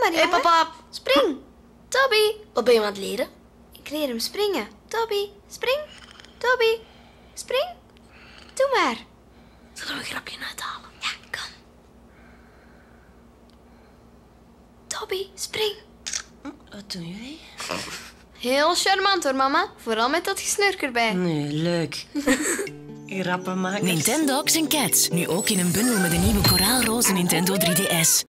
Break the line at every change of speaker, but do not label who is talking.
Hé, hey, papa.
Spring. Toby.
Wat ben je aan het leren?
Ik leer hem springen. Toby, spring. Toby, spring. Doe maar.
Zullen we een grapje uithalen?
Ja, kan. Toby, spring.
Hm, wat doen jullie?
Heel charmant hoor, mama. Vooral met dat gesnurk erbij.
Nee, leuk. Rappen
maken. en Cats. Nu ook in een bundel met de nieuwe koraalroze Nintendo 3DS.